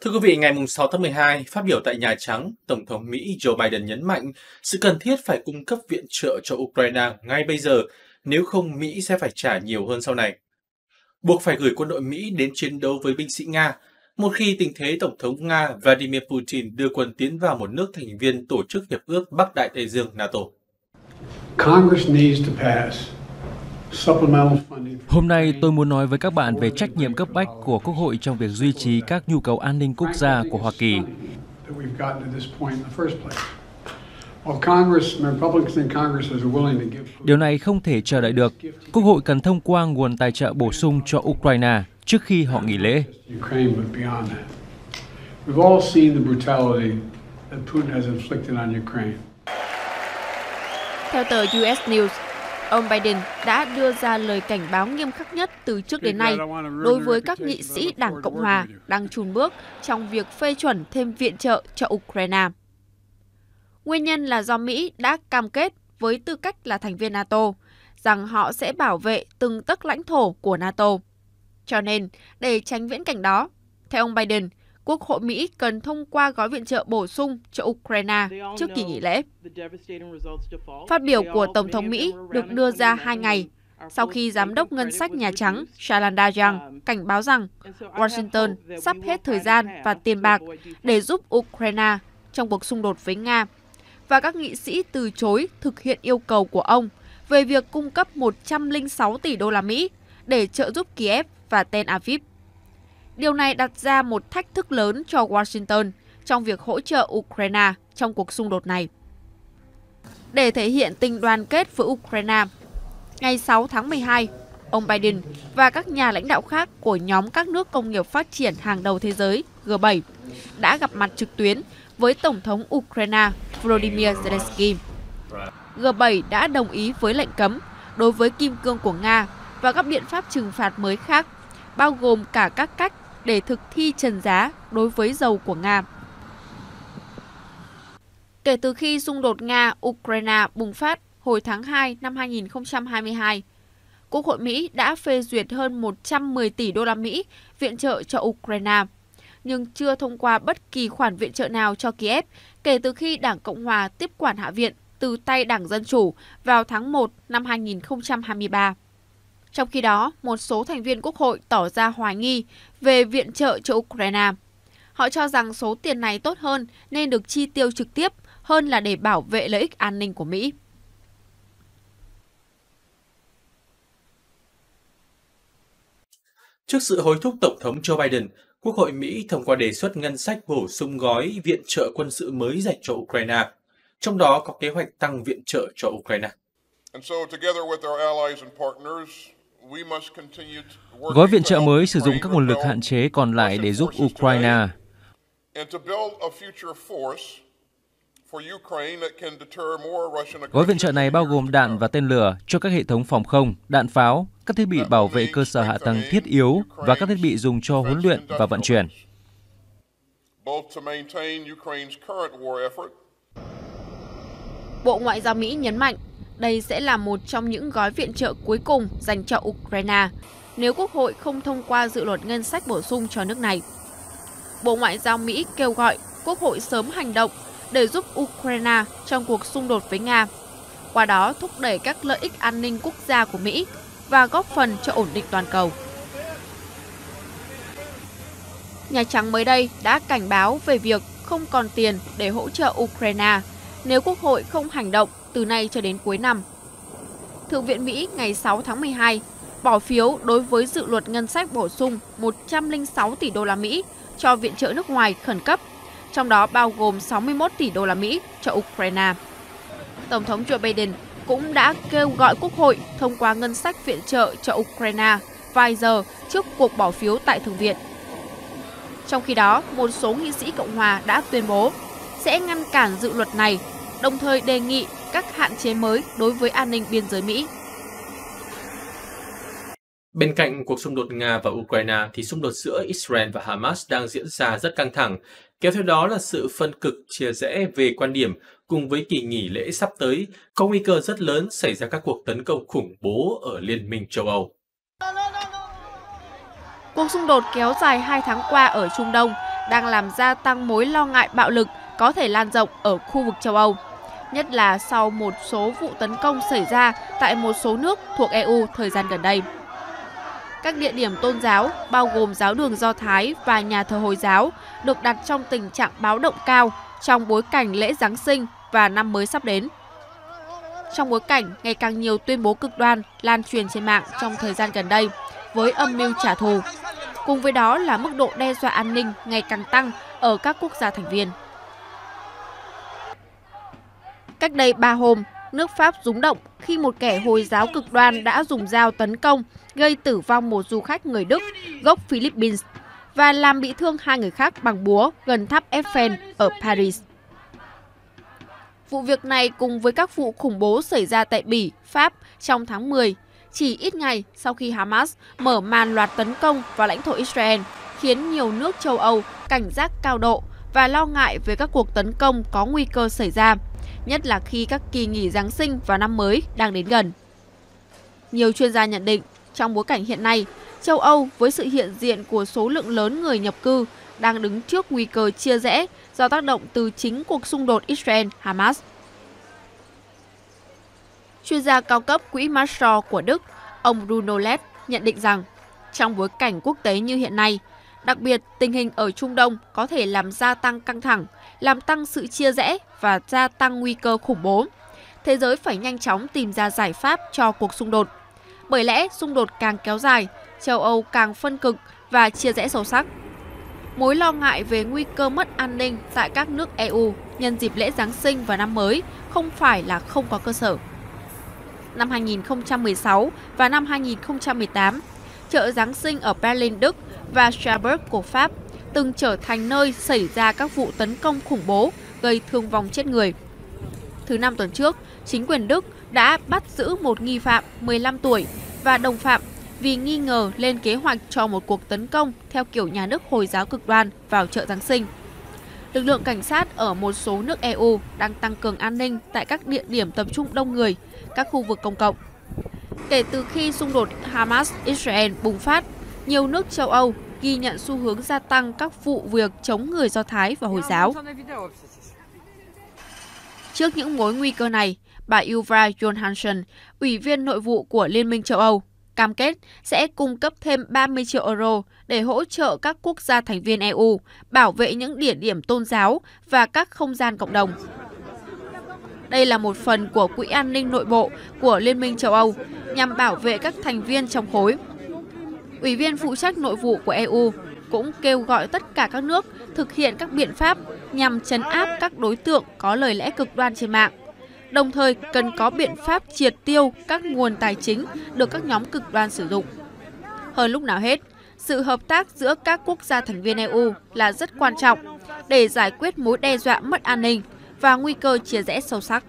Thưa quý vị, ngày 6 tháng 12, phát biểu tại Nhà Trắng, Tổng thống Mỹ Joe Biden nhấn mạnh sự cần thiết phải cung cấp viện trợ cho Ukraine ngay bây giờ, nếu không Mỹ sẽ phải trả nhiều hơn sau này. Buộc phải gửi quân đội Mỹ đến chiến đấu với binh sĩ Nga, một khi tình thế Tổng thống Nga Vladimir Putin đưa quân tiến vào một nước thành viên Tổ chức Hiệp ước Bắc Đại Tây Dương NATO. Congress needs to pass Hôm nay tôi muốn nói với các bạn về trách nhiệm cấp bách của Quốc hội trong việc duy trì các nhu cầu an ninh quốc gia của Hoa Kỳ. Điều này không thể chờ đợi được. Quốc hội cần thông qua nguồn tài trợ bổ sung cho Ukraine trước khi họ nghỉ lễ. Theo tờ US News, ông Biden đã đưa ra lời cảnh báo nghiêm khắc nhất từ trước đến nay đối với các nghị sĩ Đảng Cộng Hòa đang chùn bước trong việc phê chuẩn thêm viện trợ cho Ukraine. Nguyên nhân là do Mỹ đã cam kết với tư cách là thành viên NATO rằng họ sẽ bảo vệ từng tấc lãnh thổ của NATO. Cho nên, để tránh viễn cảnh đó, theo ông Biden, Quốc hội Mỹ cần thông qua gói viện trợ bổ sung cho Ukraine trước kỳ nghỉ lễ. Phát biểu của Tổng thống Mỹ được đưa ra hai ngày sau khi Giám đốc Ngân sách Nhà Trắng Shalanda Young cảnh báo rằng Washington sắp hết thời gian và tiền bạc để giúp Ukraine trong cuộc xung đột với Nga và các nghị sĩ từ chối thực hiện yêu cầu của ông về việc cung cấp 106 tỷ đô la Mỹ để trợ giúp Kiev và Tel Aviv. Điều này đặt ra một thách thức lớn cho Washington trong việc hỗ trợ Ukraine trong cuộc xung đột này. Để thể hiện tình đoàn kết với Ukraine, ngày 6 tháng 12, ông Biden và các nhà lãnh đạo khác của nhóm các nước công nghiệp phát triển hàng đầu thế giới G7 đã gặp mặt trực tuyến với Tổng thống Ukraine Volodymyr Zelensky. G7 đã đồng ý với lệnh cấm đối với kim cương của Nga và các biện pháp trừng phạt mới khác, bao gồm cả các cách để thực thi trần giá đối với dầu của Nga. Kể từ khi xung đột Nga-Ukraine bùng phát hồi tháng 2 năm 2022, Quốc hội Mỹ đã phê duyệt hơn 110 tỷ đô la Mỹ viện trợ cho Ukraine, nhưng chưa thông qua bất kỳ khoản viện trợ nào cho Kiev kể từ khi Đảng Cộng hòa tiếp quản Hạ viện từ tay Đảng Dân Chủ vào tháng 1 năm 2023. Trong khi đó, một số thành viên Quốc hội tỏ ra hoài nghi về viện trợ cho Ukraine. Họ cho rằng số tiền này tốt hơn nên được chi tiêu trực tiếp hơn là để bảo vệ lợi ích an ninh của Mỹ. Trước sự hối thúc Tổng thống Joe Biden, Quốc hội Mỹ thông qua đề xuất ngân sách bổ sung gói viện trợ quân sự mới dành cho Ukraine, trong đó có kế hoạch tăng viện trợ cho Ukraine. Gói viện trợ mới sử dụng các nguồn lực hạn chế còn lại để giúp Ukraine. Gói viện trợ này bao gồm đạn và tên lửa cho các hệ thống phòng không, đạn pháo, các thiết bị bảo vệ cơ sở hạ tầng thiết yếu và các thiết bị dùng cho huấn luyện và vận chuyển. Bộ Ngoại giao Mỹ nhấn mạnh đây sẽ là một trong những gói viện trợ cuối cùng dành cho Ukraine nếu Quốc hội không thông qua dự luật ngân sách bổ sung cho nước này. Bộ Ngoại giao Mỹ kêu gọi Quốc hội sớm hành động để giúp Ukraine trong cuộc xung đột với Nga, qua đó thúc đẩy các lợi ích an ninh quốc gia của Mỹ và góp phần cho ổn định toàn cầu. Nhà Trắng mới đây đã cảnh báo về việc không còn tiền để hỗ trợ Ukraine nếu Quốc hội không hành động từ nay cho đến cuối năm. Thượng viện Mỹ ngày 6 tháng 12 bỏ phiếu đối với dự luật ngân sách bổ sung 106 tỷ đô la Mỹ cho viện trợ nước ngoài khẩn cấp, trong đó bao gồm 61 tỷ đô la Mỹ cho Ukraine. Tổng thống Joe Biden cũng đã kêu gọi Quốc hội thông qua ngân sách viện trợ cho Ukraine vài giờ trước cuộc bỏ phiếu tại Thượng viện. Trong khi đó, một số nghị sĩ Cộng hòa đã tuyên bố sẽ ngăn cản dự luật này, đồng thời đề nghị các hạn chế mới đối với an ninh biên giới Mỹ. Bên cạnh cuộc xung đột Nga và Ukraine thì xung đột giữa Israel và Hamas đang diễn ra rất căng thẳng, kéo theo đó là sự phân cực chia rẽ về quan điểm cùng với kỳ nghỉ lễ sắp tới có nguy cơ rất lớn xảy ra các cuộc tấn công khủng bố ở Liên minh châu Âu. Cuộc xung đột kéo dài 2 tháng qua ở Trung Đông đang làm gia tăng mối lo ngại bạo lực có thể lan rộng ở khu vực châu Âu, nhất là sau một số vụ tấn công xảy ra tại một số nước thuộc EU thời gian gần đây. Các địa điểm tôn giáo, bao gồm giáo đường Do Thái và nhà thờ Hồi giáo, được đặt trong tình trạng báo động cao trong bối cảnh lễ Giáng sinh và năm mới sắp đến. Trong bối cảnh ngày càng nhiều tuyên bố cực đoan lan truyền trên mạng trong thời gian gần đây với âm mưu trả thù. Cùng với đó là mức độ đe dọa an ninh ngày càng tăng ở các quốc gia thành viên. Cách đây 3 hôm, nước Pháp rúng động khi một kẻ Hồi giáo cực đoan đã dùng dao tấn công, gây tử vong một du khách người Đức gốc Philippines và làm bị thương hai người khác bằng búa gần tháp Eiffel ở Paris. Vụ việc này cùng với các vụ khủng bố xảy ra tại Bỉ, Pháp trong tháng 10, chỉ ít ngày sau khi Hamas mở màn loạt tấn công vào lãnh thổ Israel, khiến nhiều nước châu Âu cảnh giác cao độ và lo ngại về các cuộc tấn công có nguy cơ xảy ra, nhất là khi các kỳ nghỉ Giáng sinh và năm mới đang đến gần. Nhiều chuyên gia nhận định, trong bối cảnh hiện nay, châu Âu với sự hiện diện của số lượng lớn người nhập cư đang đứng trước nguy cơ chia rẽ do tác động từ chính cuộc xung đột Israel-Hamas. Chuyên gia cao cấp quỹ Marshall của Đức, ông Bruno Lett nhận định rằng trong bối cảnh quốc tế như hiện nay, đặc biệt tình hình ở Trung Đông có thể làm gia tăng căng thẳng, làm tăng sự chia rẽ và gia tăng nguy cơ khủng bố. Thế giới phải nhanh chóng tìm ra giải pháp cho cuộc xung đột. Bởi lẽ xung đột càng kéo dài, châu Âu càng phân cực và chia rẽ sâu sắc mối lo ngại về nguy cơ mất an ninh tại các nước EU nhân dịp lễ Giáng sinh và năm mới không phải là không có cơ sở. Năm 2016 và năm 2018, chợ Giáng sinh ở Berlin, Đức và Strasbourg của Pháp từng trở thành nơi xảy ra các vụ tấn công khủng bố gây thương vong chết người. Thứ năm tuần trước, chính quyền Đức đã bắt giữ một nghi phạm 15 tuổi và đồng phạm vì nghi ngờ lên kế hoạch cho một cuộc tấn công theo kiểu nhà nước Hồi giáo cực đoan vào chợ Giáng sinh. Lực lượng cảnh sát ở một số nước EU đang tăng cường an ninh tại các địa điểm tập trung đông người, các khu vực công cộng. Kể từ khi xung đột Hamas-Israel bùng phát, nhiều nước châu Âu ghi nhận xu hướng gia tăng các vụ việc chống người Do Thái và Hồi giáo. Trước những mối nguy cơ này, bà Ylva Johansson, Ủy viên nội vụ của Liên minh châu Âu, cam kết sẽ cung cấp thêm 30 triệu euro để hỗ trợ các quốc gia thành viên EU bảo vệ những địa điểm tôn giáo và các không gian cộng đồng. Đây là một phần của Quỹ an ninh nội bộ của Liên minh châu Âu nhằm bảo vệ các thành viên trong khối. Ủy viên phụ trách nội vụ của EU cũng kêu gọi tất cả các nước thực hiện các biện pháp nhằm chấn áp các đối tượng có lời lẽ cực đoan trên mạng đồng thời cần có biện pháp triệt tiêu các nguồn tài chính được các nhóm cực đoan sử dụng. Hơn lúc nào hết, sự hợp tác giữa các quốc gia thành viên EU là rất quan trọng để giải quyết mối đe dọa mất an ninh và nguy cơ chia rẽ sâu sắc.